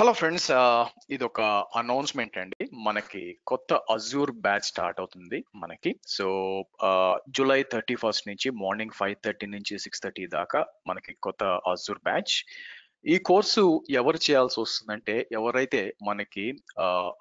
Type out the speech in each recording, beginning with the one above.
Hello friends ఇది ఒక announcement అండి. మనకి కొత్త అజూర్ బ్యాచ్ స్టార్ట్ అవుతుంది మనకి. సో జూలై థర్టీ ఫస్ట్ నుంచి మార్నింగ్ ఫైవ్ థర్టీ నుంచి సిక్స్ థర్టీ దాకా మనకి కొత్త అజూర్ బ్యాచ్ ఈ కోర్సు ఎవరు చేయాల్సి వస్తుందంటే ఎవరైతే మనకి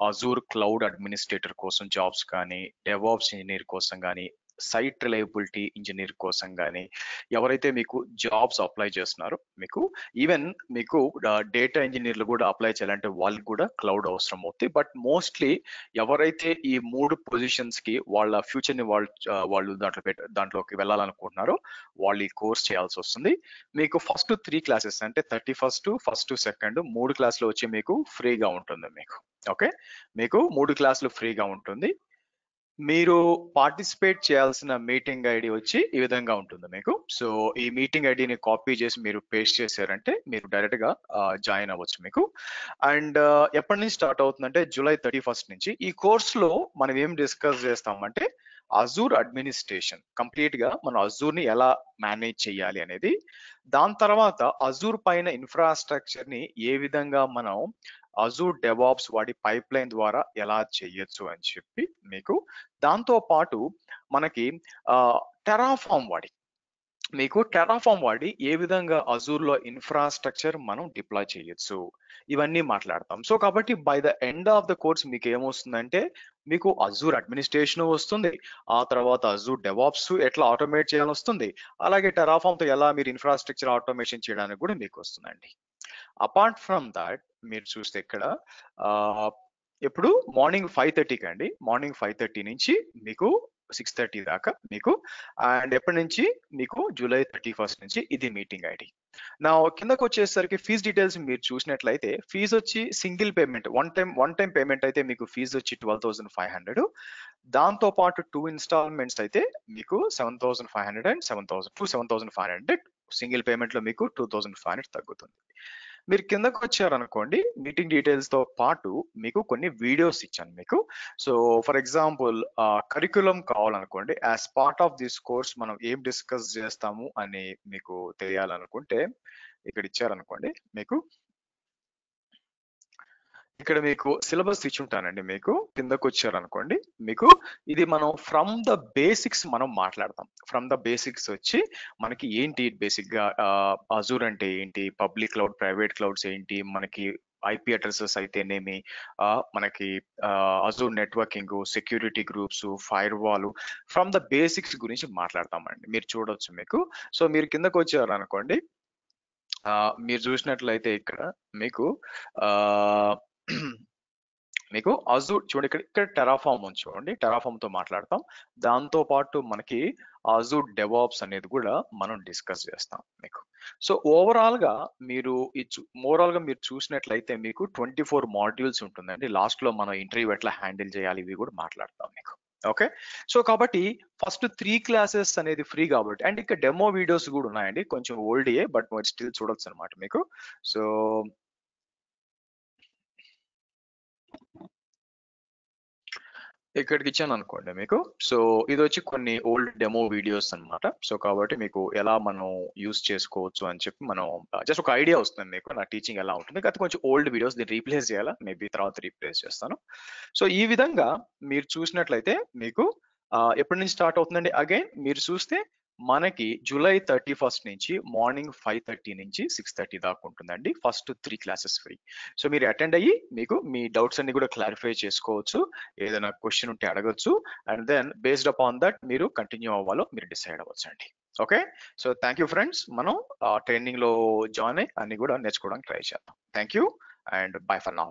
అజూర్ క్లౌడ్ అడ్మినిస్ట్రేటర్ కోసం జాబ్స్ కానీ డెవాప్స్ ఇంజనీర్ కోసం కానీ సైట్ రిలయబిలిటీ ఇంజనీర్ కోసం కానీ ఎవరైతే మీకు జాబ్స్ అప్లై చేస్తున్నారో మీకు ఈవెన్ మీకు డేటా ఇంజనీర్లు కూడా అప్లై చేయాలంటే వాళ్ళకి కూడా క్లౌడ్ అవసరం అవుతుంది బట్ మోస్ట్లీ ఎవరైతే ఈ మూడు పొజిషన్స్కి వాళ్ళ ఫ్యూచర్ని వాళ్ళు వాళ్ళు దాంట్లో పెట్ట దాంట్లోకి వెళ్ళాలనుకుంటున్నారో వాళ్ళు ఈ కోర్స్ చేయాల్సి వస్తుంది. మీకు ఫస్ట్ త్రీ క్లాసెస్ అంటే థర్టీ ఫస్ట్ ఫస్ట్ సెకండ్ మూడు క్లాసులు వచ్చి మీకు ఫ్రీగా ఉంటుంది మీకు. ఓకే? మీకు మూడు క్లాసులు ఫ్రీగా ఉంటుంది. మీరు పార్టిసిపేట్ చేయాల్సిన మీటింగ్ ఐడి వచ్చి ఈ విధంగా ఉంటుంది మీకు. సో ఈ మీటింగ్ ఐడిని కాపీ చేసి మీరు పేస్ట్ చేశారంటే మీరు డైరెక్ట్గా జాయిన్ అవ్వచ్చు మీకు. అండ్ ఎప్పటి నుంచి స్టార్ట్ అవుతుందంటే జూలై థర్టీ ఫస్ట్ నుంచి. ఈ కోర్స్లో మనం ఏం డిస్కస్ చేస్తామంటే అజూర్ అడ్మినిస్ట్రేషన్ కంప్లీట్గా మనం అజూర్ని ఎలా మేనేజ్ చేయాలి అనేది. దాని తర్వాత అజూర్ పైన ఇన్ఫ్రాస్ట్రక్చర్ని ఏ విధంగా మనం అజూర్ డెవాప్స్ వాడి పైప్ లైన్ ద్వారా ఎలా చేయొచ్చు అని చెప్పి మీకు దాంతో పాటు మనకి టెరాఫామ్ వాడి. మీకు టెరాఫామ్ వాడి ఏ విధంగా అజూర్లో ఇన్ఫ్రాస్ట్రక్చర్ మనం డిప్లాయ్ చేయొచ్చు. ఇవన్నీ మాట్లాడతాం. సో కాబట్టి by the end of the course మీకు ఏమొస్తుందంటే మీకు అజూర్ అడ్మినిస్ట్రేషన్ వస్తుంది. ఆ తర్వాత అజూర్ డెవాప్స్ ఎట్లా ఆటోమేట్ చేయాలని వస్తుంది. అలాగే టెరాఫామ్తో ఎలా మీరు ఇన్ఫ్రాస్ట్రక్చర్ ఆటోమేషన్ చేయడానికి కూడా మీకు వస్తుందండి. అపార్ట్ ఫ్రమ్ దాట్ మీరు చూస్తే ఇక్కడ ఎప్పుడు? మార్నింగ్ ఫైవ్ థర్టీకి అండి. మార్నింగ్ ఫైవ్ థర్టీ నుంచి మీకు సిక్స్ థర్టీ దాకా మీకు అండ్ ఎప్పటి నుంచి? మీకు జూలై థర్టీ ఫస్ట్ నుంచి ఇది మీటింగ్ ఐడి. నా కిందకు వచ్చేసరికి ఫీజ్ డీటెయిల్స్ మీరు చూసినట్లయితే ఫీజు వచ్చి single payment one time one time payment అయితే మీకు ఫీజు వచ్చి ట్వెల్వ్ థౌసండ్ ఫైవ్ హండ్రెడ్. దాంతో పాటు టూ ఇన్స్టాల్మెంట్స్ అయితే మీకు seven thousand five hundred and seven thousand two seven thousand five hundred single పేమెంట్లో మీకు టూ థౌసండ్ ఫైవ్ హండ్రెడ్ తగ్గుతుంది. మీరు కిందకు వచ్చారనుకోండి మీటింగ్ డీటెయిల్స్తో పాటు మీకు కొన్ని వీడియోస్ ఇచ్చాను మీకు. So for example curriculum కావాలనుకోండి as part of this course మనం ఏం డిస్కస్ చేస్తాము అని మీకు తెలియాలనుకుంటే ఇక్కడ ఇచ్చారనుకోండి మీకు ఇక్కడ మీకు సిలబస్ ఇచ్చి ఉంటానండి మీకు. కిందకు వచ్చారనుకోండి మీకు ఇది మనం ఫ్రమ్ ద బేసిక్స్ మనం మాట్లాడతాం. ఫ్రమ్ ద బేసిక్స్ వచ్చి మనకి ఏంటి బేసిక్గా అజూర్ అంటే ఏంటి? పబ్లిక్ క్లౌడ్ ప్రైవేట్ క్లౌడ్స్ ఏంటి? మనకి ఐపీ అడ్రసెస్ అయితేనేమి? మనకి Azure networking security groups firewall from the basics గురించి మాట్లాడతామండి. మీరు చూడొచ్చు మీకు. సో మీరు కిందకు వచ్చారు అనుకోండి మీరు చూసినట్లయితే ఇక్కడ మీకు మీకు అజూర్ చూడండి ఇక్కడ ఇక్కడ టెరాఫామ్ ఉంది చూడండి టెరాఫామ్తో మాట్లాడతాం. దాంతో పాటు మనకి అజూర్ డెవాప్స్ అనేది కూడా మనం డిస్కస్ చేస్తాం మీకు. సో ఓవరాల్గా మీరు ఓవరాల్గా మీరు చూసినట్లయితే మీకు ట్వంటీ ఫోర్ మాడ్యూల్స్ ఉంటుందండి. లాస్ట్లో మనం ఇంటర్వ్యూ ఎట్లా హ్యాండిల్ చేయాలి ఇవి కూడా మాట్లాడతాం మీకు. ఓకే సో కాబట్టి ఫస్ట్ త్రీ క్లాసెస్ అనేది ఫ్రీ కాబట్టి అండ్ ఇక్కడ డెమో వీడియోస్ కూడా ఉన్నాయండి. కొంచెం ఓల్డ్ బట్ మీరు స్టిల్ చూడొచ్చు అనమాట మీకు. సో ఇక్కడికి ఇచ్చాను అనుకోండి మీకు. సో ఇది వచ్చి కొన్ని ఓల్డ్ డెమో వీడియోస్ అనమాట సో కాబట్టి మీకు ఎలా మనం యూస్ చేసుకోవచ్చు అని చెప్పి మనం జస్ట్ ఒక ఐడియా వస్తుంది మీకు. నా టీచింగ్ ఎలా ఉంటుంది. గత కొంచెం ఓల్డ్ వీడియోస్ దీన్ని రీప్లేస్ చేయాలా? మేబీ తర్వాత రీప్లేస్ చేస్తాను. సో ఈ విధంగా మీరు చూసినట్లయితే మీకు ఎప్పటి నుంచి స్టార్ట్ అవుతుందండి? అగైన్ మీరు చూస్తే మనకి జూలై థర్టీ ఫస్ట్ నుంచి మార్నింగ్ ఫైవ్ థర్టీ నుంచి సిక్స్ థర్టీ దాకా ఉంటుందండి first three classes free. So మీరు అటెండ్ అయ్యి మీకు మీ డౌట్స్ అన్ని కూడా క్లారిఫై చేసుకోవచ్చు ఏదైనా క్వశ్చన్ ఉంటే అడగచ్చు and then based upon that మీరు కంటిన్యూ అవ్వాలో మీరు డిసైడ్ అవ్వచ్చు అండి okay? So thank you friends మనం ట్రైనింగ్లో జాయిన్ అయ్యి అన్ని కూడా నేర్చుకోవడానికి ట్రై చేద్దాం. Thank you and bye for now.